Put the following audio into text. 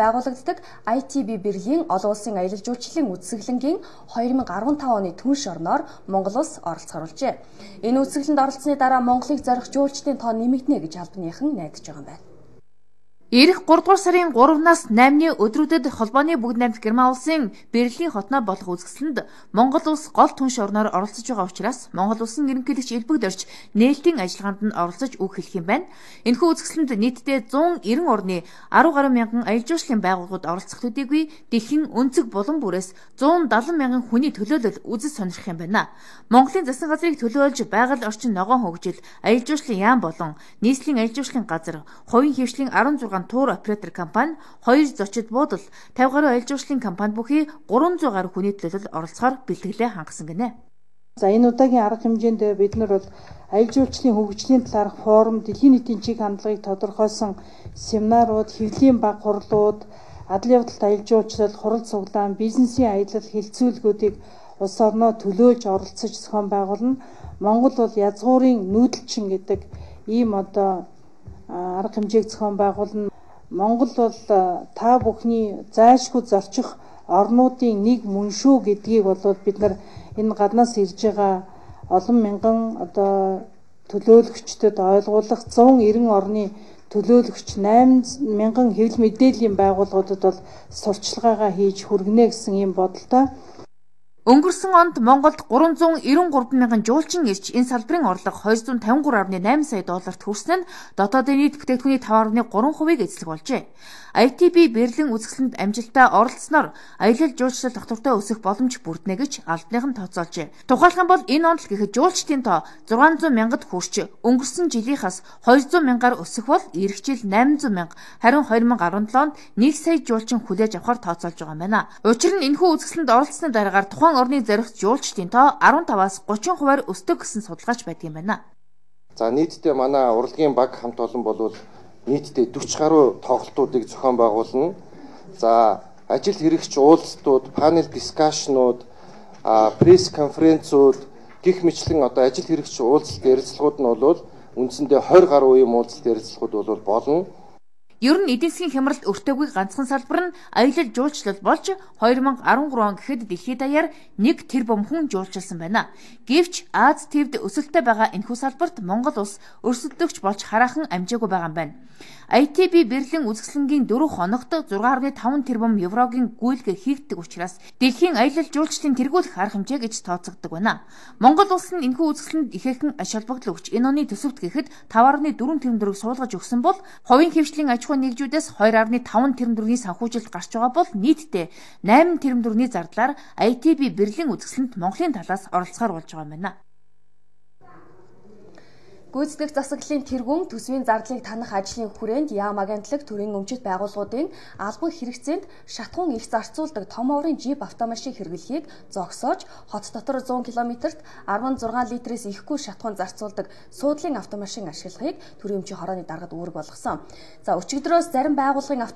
байгуулагддаг ITB Берлин олон улсын аялал жуулчлалын үзэсгэлэнгийн 2015 оны түнш орноор Монгол улс оролцохоор болжээ. Энэ үзэсгэлэнд оролцсны дараа Монголыг зорих жуулчдын тоо нэмэгдэнэ гэж албаныхан найдаж байгаа юм байна. Ирэх 3 дугаар сарын 3-наас 8-ны өдрүүдэд холбооны бүгд найрамд Герман улсын Берлин хотноо болох үзэсгэлэнд Монгол улс гол түнш орноор оролцож байгаа учраас Монгол улсын ерөнхийлөгч элбэгдэрч нээлтийн ажиллагаанд нь оролцож үг хэлэх юм байна. Энэхүү үзэсгэлэнд нийтдээ 190 орны 10 гаруй мянган аялал жуулчлалын байгууллагууд оролцох төдийгүй дэлхийн өнцөг булан бүрээс 170 мянган хүний төлөөлөл үзэж сонирхох юм байна. Монголын засгийн газрыг төлөөлж байгаль орчин ногоон хөгжил, аялал жуулчлалын яам болон нийслэлийн аялал жуулчлалын газар, хувийн хвшлийн 16 байгаа тур оператор компани 2 зочид буудал 50 гаруй аялал жуулчлалын компани бүхий 300 гаруй хүний төлөөлөл оролцохоор бэлтгэлээ хангасан гинэ. За энэ удаагийн арга хэмжээнд бид нар бол аялал жуулчлалын хөгжлийн талаарх форум, дэлхийн нийтийн чиг хандлагыг тодорхойлсон семинарууд, хэвлэлийн баг хурлууд, адал явдалт аялал жуулчлал, хурал цуглаан, бизнесийн аялал хэлцүүлгүүдийг улс орноо төлөөлж оролцож зохион байгуулна. Монгол бол язгуурын нүүдэлчин гэдэг ийм одоо арга хэмжээг зохион байгуулна. Монгол бол та бүхний зайлшгүй зорчих орнуудын нэг мөн шүү гэдгийг бол бид нар энэ гаднаас ирж байгаа олон мянган одоо төлөөлөгчдөд ойлгуулах 190 орны төлөөлөгч 8 мянган хэвлэл мэдээллийн байгууллагуудад бол сурчлагаагаа хийж хүргэнэ гэсэн ийм бодолтой. Өнгөрсөн онд Монголд 393 мянган жуулчин ирж энэ салбарын орлого 253.8 сая долларт хүрсэн нь дотоодын нийт бүтээгдэхүүний 5.3%-ийг эзлэх болжээ. ITB Берлин үзэсгэлэнд амжилттай оролцсноор аялал жуулчлал тогтвортой өсөх боломж бүрднэ гэж албаныхан тооцоолжээ. Тухайлх юм бол энэ онд л гэхэд жуулчдын тоо 600 мянгад хүрч өнгөрсөн жилийнхаас 200 мянгаар өсөх бол эх жил 800 мянга харин 2017 онд 1 сая жуулчин хүлээж авахар тооцоолж байгаа юм байна. Учир нь энэхүү үзэсгэлэнд оролцсны дараагаар тухайн орны зоригт жуулчдын тоо 15-аас 30 хувиар өсдөг гэсэн судалгаач байдаг юм байна. За нийтдээ манай урлагийн баг хамт олон болвол нийтдээ 40 гаруй тоглолтуудыг зохион байгуулна. За ажил хэрэгч уулзалтууд, панел дискашнууд, пресс конференцүүд гих мэтлэн одоо ажил хэрэгч уулзалт ярилцлагууд нь бол үндсэндээ 20 гаруй юм уулзалт ярилцлагууд бол болно. Ер нь эдийн засгийн хямралд өртөөгүй ганцхан салбар нь аялал жуулчлал болж 2013 он гэхэд дэлхийд даяар 1 тэрбум хүн жуулчилсан байна. Гэвч Аз твд өсөлттэй байгаа энэхүү салбарт Монгол улс өрсөлдөгч болж хараахан амжаагүй байгаа юм байна. ITB Берлин үзэсгэлэнгийн 4 хоногт 6.5 тэрбум еврогийн гүйлгээ хийгддэг учраас дэлхийн аялал жуулчлалын тэргүүлэх арга хэмжээ гэж тооцогддог байна. Монгол улс нь энэхүү үзэсгэлэнд ихээхэн холбогдол өгч энэ оны төсөвт гэхэд 5.4 тэрбум төгрөг суулгаж өгсөн бол хувийн хвшлийн аж ахуй нэгжүүдээс 2.5 тэрбум төгрөгийн санхүүжилт гарч байгаа бол нийтдээ 8 тэрбум төгрөгийн зардлаар ITB Берлин үзэсгэлэнт Монголын талаас оролцохоор болж байгаа юм байна. Гүйцэтгэх засаглалын тэргүүн төсвийн зардлыг танах ажлын хүрээнд яам агентлаг төрийн өмчит байгууллагуудын албан хэрэгцээнд шатхуун их зарцуулдаг том оврын жип автомашин хэрэглэхийг зогсоож хот дотор 100 км-т 16 литрээс ихэхгүй шатхуун зарцуулдаг суудлын автомашин ашиглахыг төрийн өмчийн хорооны даргад үүрэг болгосон. За өчигдрөөс зарим байгууллагын